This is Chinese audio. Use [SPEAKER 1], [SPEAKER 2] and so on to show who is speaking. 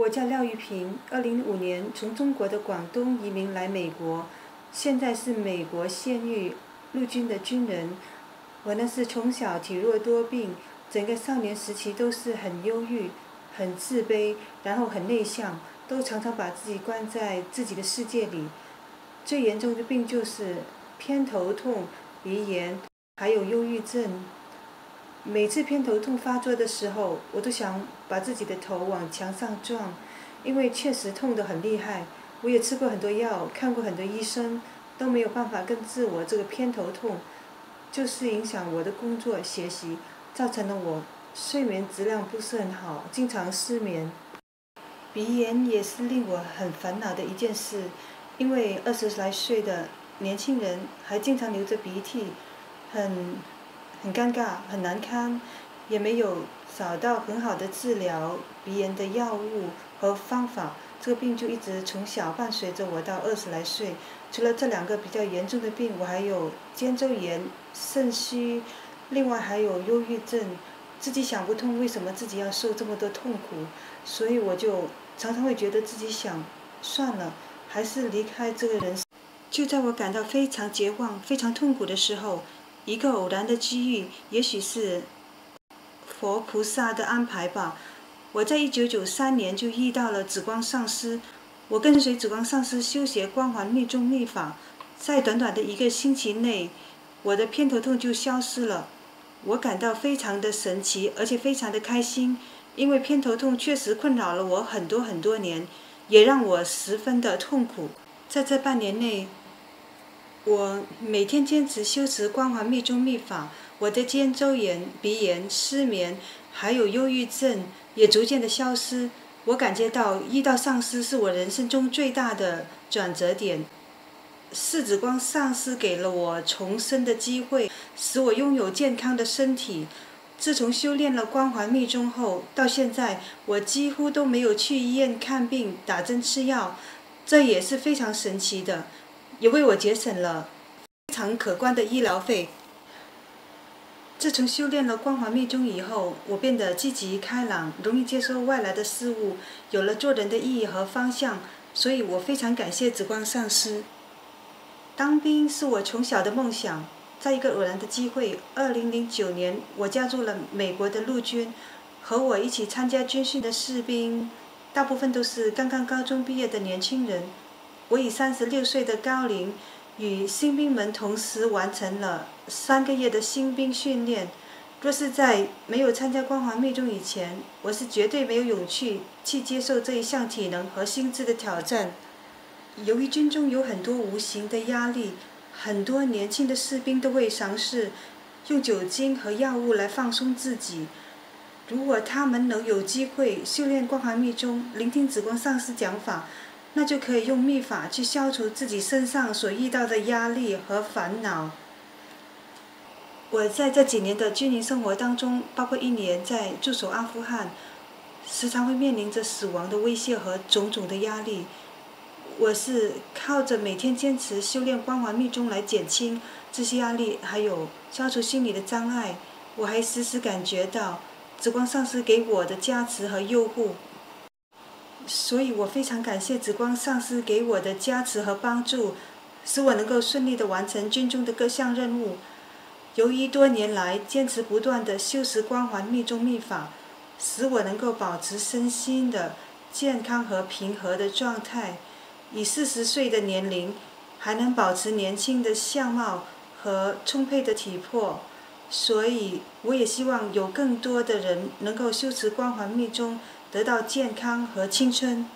[SPEAKER 1] 我叫廖玉平二零零五年从中国的广东移民来美国，现在是美国现役陆军的军人。我呢是从小体弱多病，整个少年时期都是很忧郁、很自卑，然后很内向，都常常把自己关在自己的世界里。最严重的病就是偏头痛、鼻炎，还有忧郁症。每次偏头痛发作的时候，我都想把自己的头往墙上撞，因为确实痛得很厉害。我也吃过很多药，看过很多医生，都没有办法根治我这个偏头痛，就是影响我的工作学习，造成了我睡眠质量不是很好，经常失眠。鼻炎也是令我很烦恼的一件事，因为二十来岁的年轻人还经常流着鼻涕，很。很尴尬，很难堪，也没有找到很好的治疗鼻炎的药物和方法，这个病就一直从小伴随着我到二十来岁。除了这两个比较严重的病，我还有肩周炎、肾虚，另外还有忧郁症，自己想不通为什么自己要受这么多痛苦，所以我就常常会觉得自己想算了，还是离开这个人。就在我感到非常绝望、非常痛苦的时候。一个偶然的机遇，也许是佛菩萨的安排吧。我在一九九三年就遇到了紫光上师，我跟随紫光上师修学光环密宗密法，在短短的一个星期内，我的偏头痛就消失了。我感到非常的神奇，而且非常的开心，因为偏头痛确实困扰了我很多很多年，也让我十分的痛苦。在这半年内。我每天坚持修持光环密宗密法，我的肩周炎、鼻炎、失眠，还有忧郁症也逐渐的消失。我感觉到遇到上师是我人生中最大的转折点。世子光上师给了我重生的机会，使我拥有健康的身体。自从修炼了光环密宗后，到现在我几乎都没有去医院看病、打针吃药，这也是非常神奇的。也为我节省了非常可观的医疗费。自从修炼了光环密宗以后，我变得积极开朗，容易接受外来的事物，有了做人的意义和方向。所以我非常感谢紫光上师。当兵是我从小的梦想，在一个偶然的机会，二零零九年我加入了美国的陆军，和我一起参加军训的士兵，大部分都是刚刚高中毕业的年轻人。我以三十六岁的高龄，与新兵们同时完成了三个月的新兵训练。若是在没有参加光环密宗以前，我是绝对没有勇气去接受这一项体能和心智的挑战。由于军中有很多无形的压力，很多年轻的士兵都会尝试用酒精和药物来放松自己。如果他们能有机会修炼光环密宗，聆听紫光上师讲法，那就可以用秘法去消除自己身上所遇到的压力和烦恼。我在这几年的军营生活当中，包括一年在驻守阿富汗，时常会面临着死亡的威胁和种种的压力。我是靠着每天坚持修炼光环密宗来减轻这些压力，还有消除心理的障碍。我还时时感觉到紫光上师给我的加持和诱护。所以我非常感谢紫光上师给我的加持和帮助，使我能够顺利的完成军中的各项任务。由于多年来坚持不断的修持光环密宗密法，使我能够保持身心的健康和平和的状态。以四十岁的年龄，还能保持年轻的相貌和充沛的体魄。所以我也希望有更多的人能够修持光环密宗。得到健康和青春。